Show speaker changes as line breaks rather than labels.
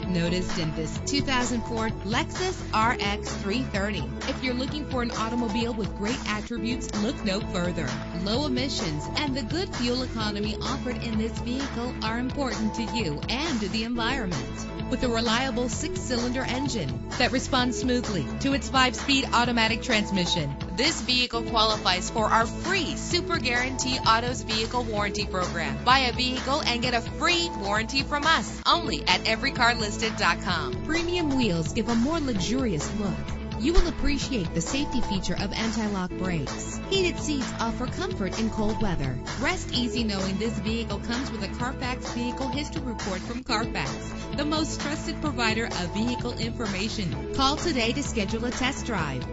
get noticed in this 2004 Lexus RX 330. If you're looking for an automobile with great attributes, look no further. Low emissions and the good fuel economy offered in this vehicle are important to you and to the environment. With a reliable six-cylinder engine that responds smoothly to its five-speed automatic transmission, this vehicle qualifies for our free Super Guarantee Autos Vehicle Warranty Program. Buy a vehicle and get a free warranty from us only at everycarlisted.com. Premium wheels give a more luxurious look. You will appreciate the safety feature of anti-lock brakes. Heated seats offer comfort in cold weather. Rest easy knowing this vehicle comes with a Carfax Vehicle History Report from Carfax, the most trusted provider of vehicle information. Call today to schedule a test drive.